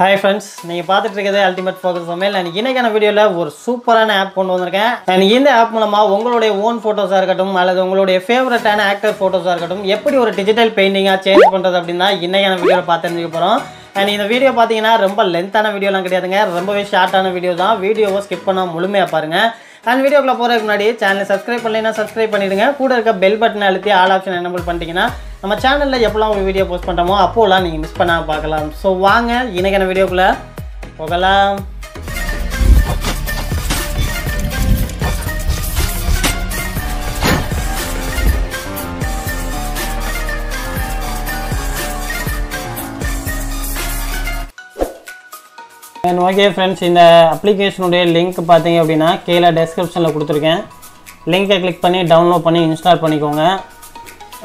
Hi friends நீங்கள் பார்த்துட்டு இருக்கிறது அல்டிமேட் ஃபோக்கஸ் சமையல் நான் இன்னைக்கான வீடியோவில் ஒரு சூப்பரான ஆப் கொண்டு வந்திருக்கேன். அண்ட் இந்த ஆப் மூலமாக உங்களுடைய ஓன் ஃபோட்டோஸாக இருக்கட்டும் அல்லது உங்களுடைய ஃபேவரட்டான ஆக்டர் ஃபோட்டோஸாக இருக்கட்டும் எப்படி ஒரு டிஜிட்டல் பெயிண்டிங்காக சேஞ்ச் பண்ணுறது அப்படின்னா இன்னைக்கான வீடியோவில் பார்த்து தெரிஞ்சுக்க போகிறோம் அண்ட் இந்த வீடியோ பார்த்தீங்கன்னா ரொம்ப லென்த்தான வீடியோலாம் கிடையாதுங்க. ரொம்பவே ஷார்ட்டான வீடியோ தான். வீடியோவை ஸ்கிப் பண்ணால் முழுமையாக பாருங்கள் அண்ட் வீடியோக்குள்ளே போகிறதுக்கு முன்னாடி சேனலை சப்ஸ்கிரைப் பண்ணலைன்னா சப்ஸ்கிரைப் பண்ணிடுங்க. கூட இருக்க பெல் பட்டனை அழுத்தி ஆல் ஆப்ஷன் என்னபிள் பண்ணிட்டீங்கன்னா நம்ம சேனலில் எப்போல்லாம் ஒரு வீடியோ போஸ்ட் பண்ணுறோமோ அப்போலாம் நீங்கள் மிஸ் பண்ணாமல் பார்க்கலாம். ஸோ வாங்க இன்னைக்கான வீடியோக்குள்ளே போகலாம். அண்ட் ஓகே ஃப்ரெண்ட்ஸ் இந்த அப்ளிகேஷனுடைய லிங்க் பார்த்தீங்க அப்படின்னா கீழே டெஸ்கிரிப்ஷனில் கொடுத்துருக்கேன். லிங்கை கிளிக் பண்ணி டவுன்லோட் பண்ணி இன்ஸ்டால் பண்ணிக்கோங்க.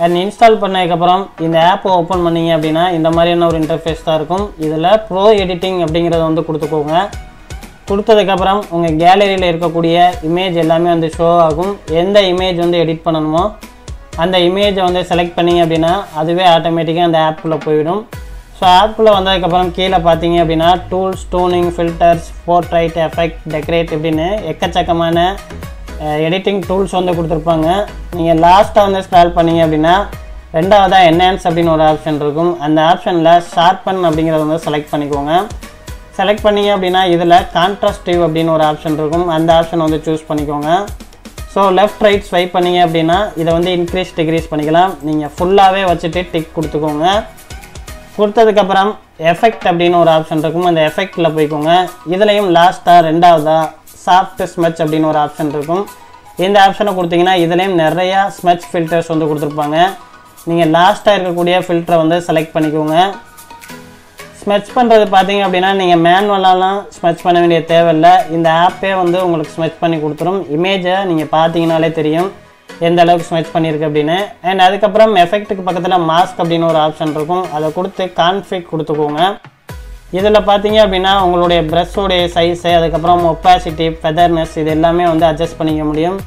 அண்ட் இன்ஸ்டால் பண்ணதுக்கப்புறம் இந்த ஆப்பை ஓப்பன் பண்ணீங்க அப்படின்னா இந்த மாதிரியான ஒரு இன்டர்ஃபேஸ் தான் இருக்கும். இதில் ப்ரோ எடிட்டிங் அப்படிங்கிறத வந்து கொடுத்துக்கோங்க. கொடுத்ததுக்கப்புறம் உங்கள் கேலரியில் இருக்கக்கூடிய இமேஜ் எல்லாமே வந்து ஷோ ஆகும். எந்த இமேஜ் வந்து எடிட் பண்ணணுமோ அந்த இமேஜை வந்து செலக்ட் பண்ணீங்க அப்படின்னா அதுவே ஆட்டோமேட்டிக்காக அந்த ஆப்புக்குள்ளே போயிடும் ஸோ ஆப்புக்குள்ளே வந்ததுக்கப்புறம் கீழே பார்த்தீங்க அப்படின்னா tools tuning filters portrait effect decorate இப்படின்னு எக்கச்சக்கமான எடிட்டிங் டூல்ஸ் வந்து கொடுத்துருப்பாங்க. நீங்கள் லாஸ்ட்டாக வந்து ஸ்க்ரால் பண்ணீங்க அப்படின்னா ரெண்டாவதாக என்ஹான்ஸ் அப்படின்னு ஒரு ஆப்ஷன் இருக்கும். அந்த ஆப்ஷனில் ஷார்ப்பன் அப்படிங்கிறத வந்து செலக்ட் பண்ணிக்கோங்க. செலக்ட் பண்ணீங்க அப்படின்னா இதில் கான்ட்ராஸ்டிவ் அப்படின்னு ஒரு ஆப்ஷன் இருக்கும். அந்த ஆப்ஷன் வந்து சூஸ் பண்ணிக்கோங்க. ஸோ லெஃப்ட் ரைட் ஸ்வைப் பண்ணிங்க அப்படின்னா இதை வந்து இன்க்ரீஸ் டிக்ரீஸ் பண்ணிக்கலாம். நீங்கள் ஃபுல்லாகவே வச்சுட்டு டிக் கொடுத்துக்கோங்க. கொடுத்ததுக்கப்புறம் எஃபெக்ட் அப்படின்னு ஒரு ஆப்ஷன் இருக்கும். அந்த எஃபெக்டில் போய்க்கோங்க. இதுலேயும் லாஸ்ட்டாக ரெண்டாவதாக சாஃப்ட் ஸ்மெச் அப்படின்னு ஒரு ஆப்ஷன் இருக்கும். இந்த ஆப்ஷனை கொடுத்தீங்கன்னா இதுலேயும் நிறையா ஸ்மெச் ஃபில்டர்ஸ் வந்து கொடுத்துருப்பாங்க. நீங்கள் லாஸ்ட்டாக இருக்கக்கூடிய ஃபில்டரை வந்து செலக்ட் பண்ணிக்கோங்க. ஸ்மெச் பண்ணுறது பார்த்தீங்க அப்படின்னா நீங்கள் மேனுவலாலாம் ஸ்மெச் பண்ண வேண்டிய தேவையில்லை. இந்த ஆப்பே வந்து உங்களுக்கு ஸ்மெச் பண்ணி கொடுத்துரும். இமேஜை நீங்கள் பார்த்தீங்கனாலே தெரியும் எந்த அளவுக்கு ஸ்மெச் பண்ணியிருக்கு அப்படின்னு. அண்ட் அதுக்கப்புறம் எஃபெக்ட்டுக்கு பக்கத்தில் மாஸ்க் அப்படின்னு ஒரு ஆப்ஷன் இருக்கும். அதை கொடுத்து கான்ஃபிக் கொடுத்துக்கோங்க. இதில் பார்த்தீங்க அப்படின்னா உங்களுடைய ப்ரெஷ்ஷோடைய சைஸு அதுக்கப்புறம் ஒப்பாசிட்டி ஃபெதர்னஸ் இது எல்லாமே வந்து அட்ஜஸ்ட் பண்ணிக்க முடியும்.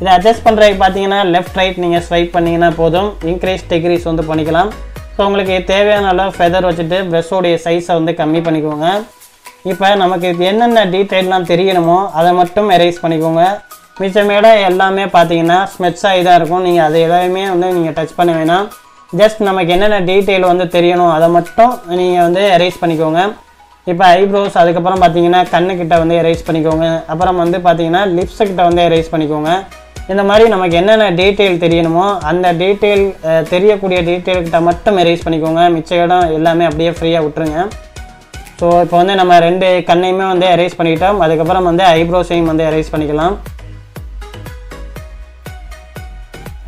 இதை அட்ஜஸ்ட் பண்ணுறதுக்கு பார்த்தீங்கன்னா லெஃப்ட் ரைட் நீங்கள் ஸ்வைப் பண்ணிங்கன்னா போதும். இன்க்ரீஸ் டிக்ரீஸ் வந்து பண்ணிக்கலாம். ஸோ உங்களுக்கு தேவையான அளவு ஃபெதர் வச்சுட்டு ப்ரெஷ்ஷோடைய சைஸை வந்து கம்மி பண்ணிக்கோங்க. இப்போ நமக்கு இது என்னென்ன டீட்டெயிலெலாம் தெரியணுமோ அதை மட்டும் எரேஸ் பண்ணிக்கோங்க. மிச்சமேட எல்லாமே பார்த்தீங்கன்னா ஸ்மெட்ஸாகி தான் இருக்கும். நீங்கள் அதை எதையுமே வந்து நீங்கள் டச் பண்ண வேணாம். ஜஸ்ட் நமக்கு என்னென்ன டீட்டெயில் வந்து தெரியணும் அதை மட்டும் நீங்கள் வந்து எரேஸ் பண்ணிக்கோங்க. இப்போ ஐப்ரோஸ் அதுக்கப்புறம் பார்த்தீங்கன்னா கண்ணுக்கிட்ட வந்து எரேஸ் பண்ணிக்கோங்க. அப்புறம் வந்து பார்த்தீங்கன்னா லிப்ஸ்கிட்ட வந்து எரேஸ் பண்ணிக்கோங்க. இந்த மாதிரி நமக்கு என்னென்ன டீட்டெயில் தெரியணுமோ அந்த டீட்டெயில் தெரியக்கூடிய டீட்டெயில்கிட்ட மட்டும் எரேஸ் பண்ணிக்கோங்க. மிச்ச இடம் எல்லாமே அப்படியே ஃப்ரீயாக விட்டுருங்க. ஸோ இப்போ வந்து நம்ம ரெண்டு கண்ணையுமே வந்து எரேஸ் பண்ணிக்கிட்டோம் அதுக்கப்புறம் வந்து ஐப்ரோஸையும் வந்து எரேஸ் பண்ணிக்கலாம்.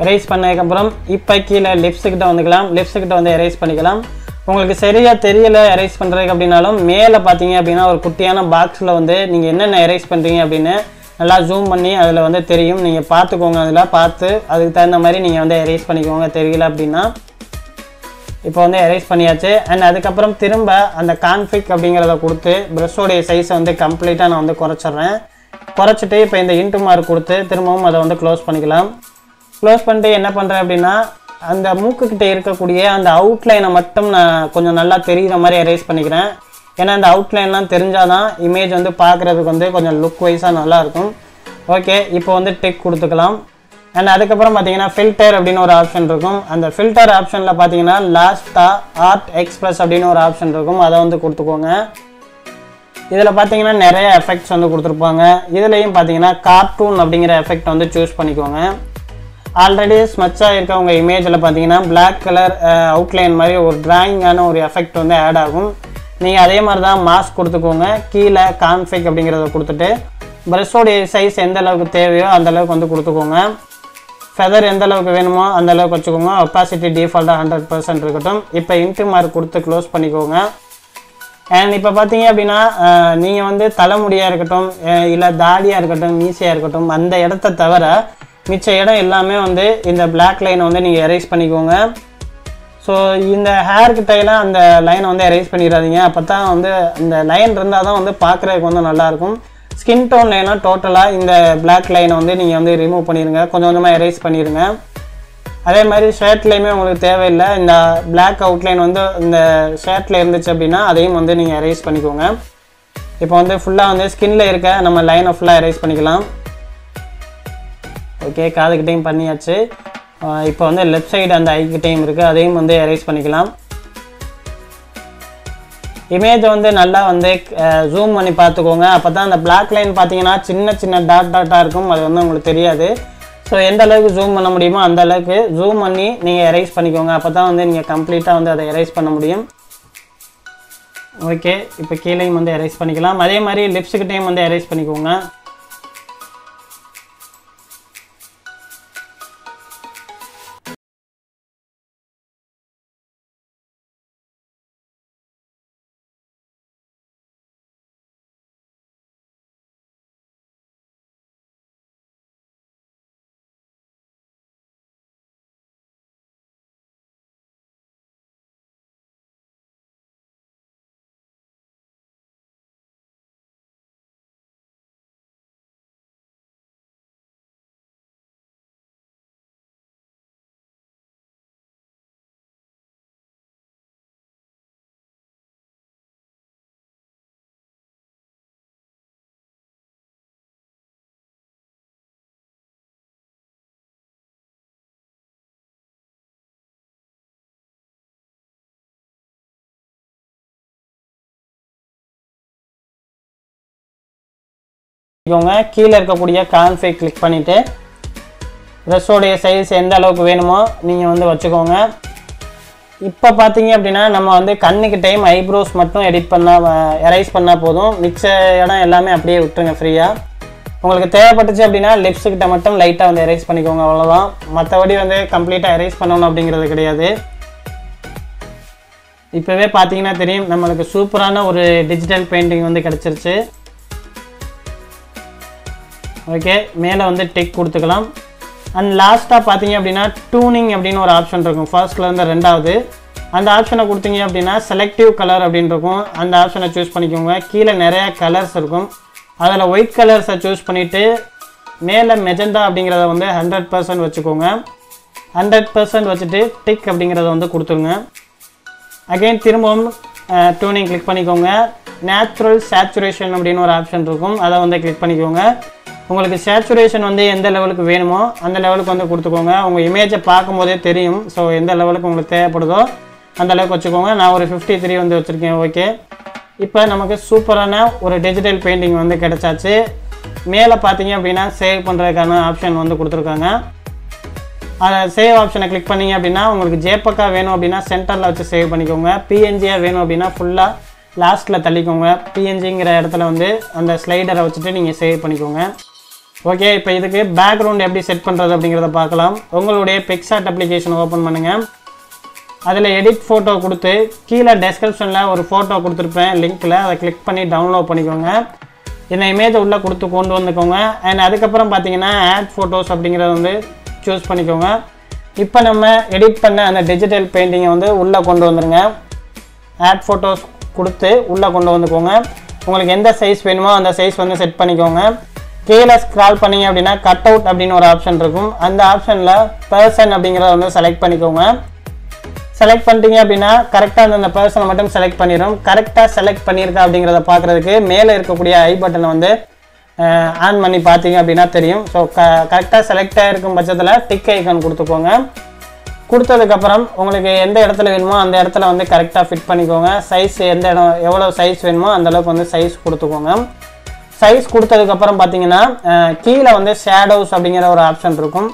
எரேஸ் பண்ணதுக்கப்புறம் இப்போ கீழே லிப்ஸுக்கிட்ட வந்துக்கலாம். லிப்ஸுக்கிட்ட வந்து எரேஸ் பண்ணிக்கலாம். உங்களுக்கு சரியாக தெரியல எரேஸ் பண்ணுறதுக்கு அப்படின்னாலும் மேலே பார்த்தீங்க அப்படின்னா ஒரு குட்டியான பாக்ஸில் வந்து நீங்கள் என்னென்ன எரேஸ் பண்ணுறீங்க அப்படின்னு நல்லா ஜூம் பண்ணி அதில் வந்து தெரியும். நீங்கள் பார்த்துக்கோங்க அதில் பார்த்து அதுக்கு தகுந்த மாதிரி நீங்கள் வந்து எரேஸ் பண்ணிக்கோங்க. தெரியல அப்படின்னா இப்போ வந்து எரேஸ் பண்ணியாச்சு. அண்ட் அதுக்கப்புறம் திரும்ப அந்த கான்ஃபிக் அப்படிங்கிறத கொடுத்து ப்ரெஷ்ஷோடைய சைஸை வந்து கம்ப்ளீட்டாக நான் வந்து குறைச்சிட்றேன். குறைச்சிட்டு இப்போ இந்த இன்ட்டு மார்க் கொடுத்து திரும்பவும் அதை வந்து க்ளோஸ் பண்ணிக்கலாம். க்ளோஸ் பண்ணிட்டு என்ன பண்ணுறேன் அப்படின்னா அந்த மூக்குக்கிட்ட இருக்கக்கூடிய அந்த அவுட்லைனை மட்டும் நான் கொஞ்சம் நல்லா தெரிகிற மாதிரி எரேஸ் பண்ணிக்கிறேன். ஏன்னா அந்த அவுட்லைன்லாம் தெரிஞ்சால் தான் இமேஜ் வந்து பார்க்குறதுக்கு வந்து கொஞ்சம் லுக் வைஸாக நல்லாயிருக்கும் ஓகே இப்போ வந்து டெக் கொடுத்துக்கலாம். அண்ட் அதுக்கப்புறம் பார்த்தீங்கன்னா ஃபில்டர் அப்படின்னு ஒரு ஆப்ஷன் இருக்கும். அந்த ஃபில்டர் ஆப்ஷனில் பார்த்தீங்கன்னா லாஸ்ட்டாக ஆர்ட் எக்ஸ்பிரஸ் அப்படின்னு ஒரு ஆப்ஷன் இருக்கும். அதை வந்து கொடுத்துக்கோங்க. இதில் பார்த்தீங்கன்னா நிறைய எஃபெக்ட்ஸ் வந்து கொடுத்துருப்பாங்க. இதுலேயும் பார்த்தீங்கன்னா கார்ட்டூன் அப்படிங்கிற எஃபெக்ட் வந்து சூஸ் பண்ணிக்கோங்க. ஆல்ரெடி ஸ்மச்சாக இருக்க உங்கள் இமேஜில் பார்த்தீங்கன்னா பிளாக் கலர் அவுட்லைன் மாதிரி ஒரு ட்ராயிங்கான ஒரு எஃபெக்ட் வந்து ஆட் ஆகும். நீங்கள் அதே மாதிரி தான் மாஸ்க் கொடுத்துக்கோங்க. கீழே கான்ஃபிக் அப்படிங்கிறத கொடுத்துட்டு ப்ரெஷ்ஷோடைய சைஸ் எந்த அளவுக்கு தேவையோ அந்த அளவுக்கு வந்து கொடுத்துக்கோங்க. ஃபெதர் எந்த அளவுக்கு வேணுமோ அந்த அளவுக்கு வச்சுக்கோங்க. ஒப்பாசிட்டி டிஃபால்ட்டாக ஹண்ட்ரட் பர்சன்ட் இருக்கட்டும். இப்போ இன்ட்டு மார்க் கொடுத்து க்ளோஸ் பண்ணிக்கோங்க. அண்ட் இப்போ பார்த்தீங்க அப்படின்னா uh, நீங்கள் வந்து தலைமுடியாக இருக்கட்டும் uh, இல்லை தாடியாக இருக்கட்டும் மீசையாக இருக்கட்டும் அந்த இடத்த தவிர மிச்ச இடம் எல்லாமே வந்து இந்த பிளாக் லைனை வந்து நீங்கள் எரேஸ் பண்ணிக்கோங்க. ஸோ இந்த ஹேர் கிட்டையெல்லாம் அந்த லைனை வந்து எரேஸ் பண்ணிடாதீங்க. அப்போ தான் வந்து அந்த லைன் இருந்தால் தான் வந்து பார்க்குறதுக்கு வந்து நல்லாயிருக்கும். ஸ்கின் டோன் லைனாக டோட்டலாக இந்த பிளாக் லைனை வந்து நீங்கள் வந்து ரிமூவ் பண்ணிடுங்க. கொஞ்சம் கொஞ்சமாக எரேஸ் பண்ணிடுங்க. அதே மாதிரி ஷர்ட்லேயுமே உங்களுக்கு தேவையில்லை. இந்த பிளாக் அவுட்லைன் வந்து இந்த ஷர்ட்டில் இருந்துச்சு அப்படின்னா அதையும் வந்து நீங்கள் எரேஸ் பண்ணிக்கோங்க. இப்போ வந்து ஃபுல்லாக வந்து ஸ்கின்ல இருக்க நம்ம லைனை ஃபுல்லாக எரேஸ் பண்ணிக்கலாம். ஓகே காதுக்கிட்டையும் பண்ணியாச்சு. இப்போ வந்து லெஃப்ட் சைடு அந்த ஐக்கிட்டையும் இருக்குது அதையும் வந்து எரேஸ் பண்ணிக்கலாம். இமேஜை வந்து நல்லா வந்து ஜூம் பண்ணி பார்த்துக்கோங்க. அப்போ தான் அந்த பிளாக் லைன் பார்த்தீங்கன்னா சின்ன சின்ன டாட் டாட்டாக இருக்கும். அது வந்து உங்களுக்கு தெரியாது. ஸோ எந்த அளவுக்கு ஜூம் பண்ண முடியுமோ அந்த அளவுக்கு ஜூம் பண்ணி நீங்கள் எரேஸ் பண்ணிக்கோங்க. அப்போ தான் வந்து நீங்கள் கம்ப்ளீட்டாக வந்து அதை எரேஸ் பண்ண முடியும். ஓகே இப்போ கீழேயும் வந்து எரேஸ் பண்ணிக்கலாம். அதே மாதிரி லிப்ஸுக்கிட்டையும் வந்து எரேஸ் பண்ணிக்கோங்க. பண்ணிக்கோங்க கீழே இருக்கக்கூடிய கான்ஃபை கிளிக் பண்ணிவிட்டு ட்ரெஸ்ஸோடைய சைஸ் எந்த அளவுக்கு வேணுமோ நீங்கள் வந்து வச்சுக்கோங்க. இப்போ பார்த்தீங்க அப்படின்னா நம்ம வந்து கண்ணுக்கு டைம் ஐப்ரோஸ் மட்டும் எடிட் பண்ணால் எரைஸ் பண்ணால் போதும். மிச்ச இடம் எல்லாமே அப்படியே விட்டுருங்க ஃப்ரீயாக உங்களுக்கு தேவைப்பட்டுச்சு அப்படின்னா lips மட்டும் லைட்டாக வந்து எரைஸ் பண்ணிக்கோங்க அவ்வளோதான் மற்றபடி வந்து கம்ப்ளீட்டாக எரைஸ் பண்ணணும் அப்படிங்கிறது கிடையாது. இப்போவே பார்த்தீங்கன்னா தெரியும் நம்மளுக்கு சூப்பரான ஒரு டிஜிட்டல் பெயிண்டிங் வந்து கிடச்சிருச்சு. ஓகே மேலே வந்து டிக் கொடுத்துக்கலாம். அண்ட் லாஸ்ட்டாக பார்த்தீங்க அப்படின்னா டூனிங் அப்படின்னு ஒரு ஆப்ஷன் இருக்கும். ஃபர்ஸ்ட்லேருந்து ரெண்டாவது. அந்த ஆப்ஷனை கொடுத்தீங்க அப்படின்னா செலக்டிவ் கலர் அப்படின்னு இருக்கும். அந்த ஆப்ஷனை சூஸ் பண்ணிக்கோங்க. கீழே நிறைய கலர்ஸ் இருக்கும். அதில் ஒயிட் கலர்ஸை சூஸ் பண்ணிவிட்டு மேலே மெஜந்தா அப்படிங்கிறத வந்து ஹண்ட்ரட் பர்சன்ட் வச்சுக்கோங்க. ஹண்ட்ரட் பர்சன்ட் வச்சுட்டு டிக் அப்படிங்கிறத வந்து கொடுத்துருங்க. அகைன் திரும்பவும் டூனிங் கிளிக் பண்ணிக்கோங்க. நேச்சுரல் சேச்சுரேஷன் அப்படின்னு ஒரு ஆப்ஷன் இருக்கும். அதை வந்து கிளிக் பண்ணிக்கோங்க. உங்களுக்கு சேச்சுரேஷன் வந்து எந்த லெவலுக்கு வேணுமோ அந்த லெவலுக்கு வந்து கொடுத்துக்கோங்க. உங்கள் இமேஜை பார்க்கும்போதே தெரியும். ஸோ எந்த லெவலுக்கு உங்களுக்கு தேவைப்படுதோ அந்த அளவுக்கு வச்சுக்கோங்க. நான் ஒரு ஃபிஃப்டி த்ரீ வந்து வச்சுருக்கேன். ஓகே இப்போ நமக்கு சூப்பரான ஒரு டிஜிட்டல் பெயிண்டிங் வந்து கிடச்சாச்சு. மேலே பார்த்தீங்க அப்படின்னா சேவ் பண்ணுறதுக்கான ஆப்ஷன் வந்து கொடுத்துருக்காங்க. அதை சேவ் ஆப்ஷனை கிளிக் பண்ணீங்க அப்படின்னா உங்களுக்கு ஜேபக்கா வேணும் அப்படின்னா சென்டரில் வச்சு சேவ் பண்ணிக்கோங்க. பிஎன்ஜியாக வேணும் அப்படின்னா ஃபுல்லாக லாஸ்ட்டில் தள்ளிக்கோங்க. பிஎன்ஜிங்கிற இடத்துல வந்து அந்த ஸ்லைடரை வச்சுட்டு நீங்கள் சேவ் பண்ணிக்கோங்க. ஓகே இப்போ இதுக்கு பேக்ரவுண்ட் எப்படி செட் பண்ணுறது அப்படிங்கிறத பார்க்கலாம். உங்களுடைய பிக்சாட் அப்ளிகேஷன் ஓப்பன் பண்ணுங்கள் அதில் எடிட் ஃபோட்டோ கொடுத்து கீழே டெஸ்கிரிப்ஷனில் ஒரு ஃபோட்டோ கொடுத்துருப்பேன் லிங்க்கில் அதை கிளிக் பண்ணி டவுன்லோட் பண்ணிக்கோங்க. இந்த இமேஜை உள்ளே கொடுத்து கொண்டு வந்துக்கோங்க. அண்ட் அதுக்கப்புறம் பார்த்தீங்கன்னா ஆட் ஃபோட்டோஸ் அப்படிங்கிறத வந்து சூஸ் பண்ணிக்கோங்க. இப்போ நம்ம எடிட் பண்ண அந்த டிஜிட்டல் பெயிண்டிங்கை வந்து உள்ளே கொண்டு வந்துடுங்க ஆட் ஃபோட்டோஸ் கொடுத்து உள்ளே கொண்டு வந்துக்கோங்க. உங்களுக்கு எந்த சைஸ் வேணுமோ அந்த சைஸ் வந்து செட் பண்ணிக்கோங்க. கீழே ஸ்க்ரால் பண்ணீங்க அப்படின்னா கட் அவுட் அப்படின்னு ஒரு ஆப்ஷன் இருக்கும். அந்த ஆப்ஷனில் பர்சன் அப்படிங்கிறத வந்து செலக்ட் பண்ணிக்கோங்க. செலக்ட் பண்ணிட்டீங்க அப்படின்னா கரெக்டாக அந்த பர்சனை மட்டும் செலக்ட் பண்ணிடும் கரெக்டாக செலக்ட் பண்ணியிருக்கா அப்படிங்கிறத பார்க்குறதுக்கு மேலே இருக்கக்கூடிய ஐ பட்டனை வந்து ஆன் பண்ணி பார்த்தீங்க அப்படின்னா தெரியும். ஸோ க கரெக்டாக செலக்ட் ஆகிருக்கும் பட்சத்தில் டிக் ஐக்கான் கொடுத்துக்கோங்க. கொடுத்ததுக்கப்புறம் உங்களுக்கு எந்த இடத்துல வேணுமோ அந்த இடத்துல வந்து கரெக்டாக ஃபிட் பண்ணிக்கோங்க. சைஸ் எந்த இடம் எவ்வளோ சைஸ் வேணுமோ அந்த அளவுக்கு வந்து சைஸ் கொடுத்துக்கோங்க. சைஸ் கொடுத்ததுக்கப்புறம் பார்த்தீங்கன்னா கீழே வந்து ஷேடோஸ் அப்படிங்கிற ஒரு ஆப்ஷன் இருக்கும்.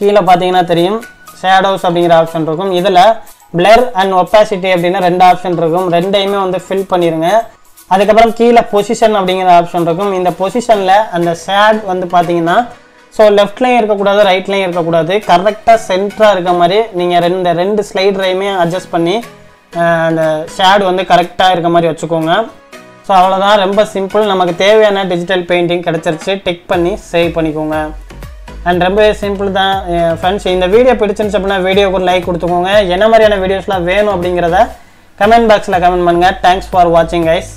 கீழே பார்த்தீங்கன்னா தெரியும். ஷேடோஸ் அப்படிங்கிற ஆப்ஷன் இருக்கும். இதில் பிளர் அண்ட் ஒப்பாசிட்டி அப்படின்னு ரெண்டு ஆப்ஷன் இருக்கும். ரெண்டையுமே வந்து ஃபில் பண்ணிடுங்க அதுக்கப்புறம் கீழே பொசிஷன் அப்படிங்கிற ஆப்ஷன் இருக்கும். இந்த பொசிஷனில் அந்த ஷேட் வந்து பார்த்தீங்கன்னா ஸோ லெஃப்ட்லேயும் இருக்கக்கூடாது ரைட்லேயும் இருக்கக்கூடாது. கரெக்டாக சென்டராக இருக்க மாதிரி நீங்கள் ரெண்டு ரெண்டு ஸ்லைடரையுமே அட்ஜஸ்ட் பண்ணி அந்த ஷேட் வந்து கரெக்டாக இருக்க மாதிரி வச்சுக்கோங்க. ஸோ அவ்வளோதான் ரொம்ப சிம்பிள் நமக்கு தேவையான டிஜிட்டல் பெயிண்டிங் கிடச்சிருச்சு. டிக் பண்ணி சேவ் பண்ணிக்கோங்க. அண்ட் ரொம்ப சிம்பிள் தான். ஃப்ரெண்ட்ஸ் இந்த வீடியோ பிடிச்சிருந்துச்சு அப்படின்னா வீடியோக்கு ஒரு லைக் கொடுத்துக்கோங்க. என்ன மாதிரியான வீடியோஸ்லாம் வேணும் அப்படிங்கிறத கமெண்ட் பாக்ஸில் கமெண்ட் பண்ணுங்கள் தேங்க்ஸ் ஃபார் வாட்சிங் கைஸ்